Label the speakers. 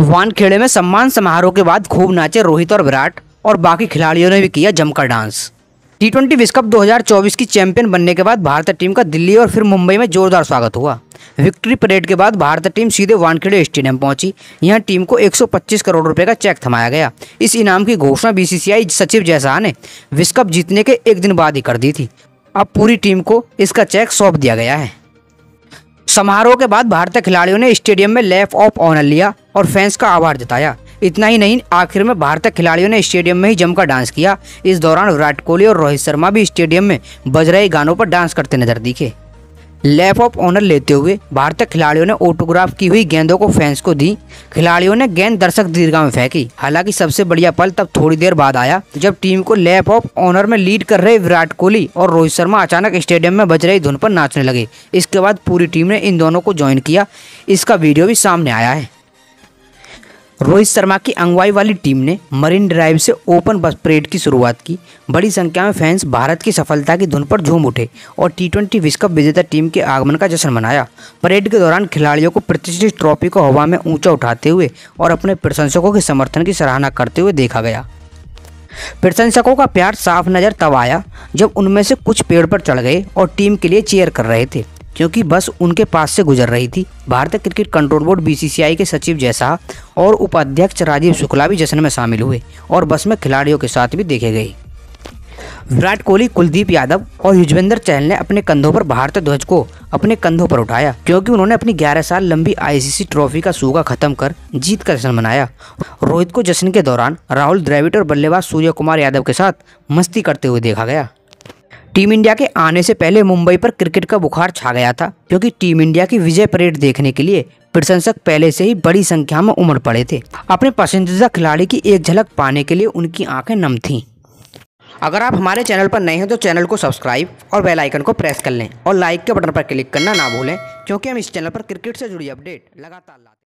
Speaker 1: वानखेड़े में सम्मान समारोह के बाद खूब नाचे रोहित और विराट, और बाकी खिलाड़ियों ने भी किया जमकर डांस। टी ट्वेंटी विश्व कप 2024 की चैंपियन बनने के बाद भारतीय टीम का दिल्ली और फिर मुंबई में जोरदार स्वागत हुआ। विक्ट्री परेड के बाद भारतीय टीम सीधे वानखेड़े स्टेडियम पहुँची। यहाँ टीम को 125 करोड़ रुपए का चेक थमाया गया। इस इनाम की घोषणा बीसीसीआई सचिव जयशाह ने विश्व कप जीतने के एक दिन बाद ही कर दी थी। अब पूरी टीम को इसका चेक सौंप दिया गया है। समारोह के बाद भारतीय खिलाड़ियों ने स्टेडियम में लैफ ऑफ़ ऑनर लिया और फैंस का आभार जताया। इतना ही नहीं, आखिर में भारतीय खिलाड़ियों ने स्टेडियम में ही जमकर डांस किया। इस दौरान विराट कोहली और रोहित शर्मा भी स्टेडियम में बज रहे गानों पर डांस करते नज़र दिखे। लैप ऑफ़ ऑनर लेते हुए भारतीय खिलाड़ियों ने ऑटोग्राफ की हुई गेंदों को फैंस को दी। खिलाड़ियों ने गेंद दर्शक दीर्घा में फेंकी। हालाँकि सबसे बढ़िया पल तब थोड़ी देर बाद आया, जब टीम को लैप ऑफ़ ऑनर में लीड कर रहे विराट कोहली और रोहित शर्मा अचानक स्टेडियम में बज रही धुन पर नाचने लगे। इसके बाद पूरी टीम ने इन दोनों को ज्वाइन किया। इसका वीडियो भी सामने आया है। रोहित शर्मा की अगुवाई वाली टीम ने मरीन ड्राइव से ओपन बस परेड की शुरुआत की। बड़ी संख्या में फैंस भारत की सफलता की धुन पर झूम उठे और टी ट्वेंटी विश्व कप विजेता टीम के आगमन का जश्न मनाया। परेड के दौरान खिलाड़ियों को प्रतिष्ठित ट्रॉफी को हवा में ऊँचा उठाते हुए और अपने प्रशंसकों के समर्थन की सराहना करते हुए देखा गया। प्रशंसकों का प्यार साफ़ नज़र तब आया जब उनमें से कुछ पेड़ पर चढ़ गए और टीम के लिए चेयर कर रहे थे। क्योंकि बस उनके पास से गुजर रही थी। भारतीय क्रिकेट कंट्रोल बोर्ड बीसीसीआई के सचिव जैसा और उपाध्यक्ष राजीव शुक्ला भी जश्न में शामिल हुए और बस में खिलाड़ियों के साथ भी देखे गए। विराट कोहली, कुलदीप यादव और युजवेंद्र चहल ने अपने कंधों पर भारतीय ध्वज को अपने कंधों पर उठाया, क्योंकि उन्होंने अपनी 11 साल लंबी आईसीसी ट्रॉफी का सूगा खत्म कर जीत का जश्न मनाया। रोहित को जश्न के दौरान राहुल द्रविड़ और बल्लेबाज सूर्य कुमार यादव के साथ मस्ती करते हुए देखा गया। टीम इंडिया के आने से पहले मुंबई पर क्रिकेट का बुखार छा गया था क्योंकि टीम इंडिया की विजय परेड देखने के लिए प्रशंसक पहले से ही बड़ी संख्या में उमड़ पड़े थे। अपने पसंदीदा खिलाड़ी की एक झलक पाने के लिए उनकी आँखें नम थीं। अगर आप हमारे चैनल पर नए हैं तो चैनल को सब्सक्राइब और बेल आइकन को प्रेस कर लें और लाइक के बटन पर क्लिक करना ना भूलें, क्योंकि हम इस चैनल पर क्रिकेट से जुड़ी अपडेट लगातार लाते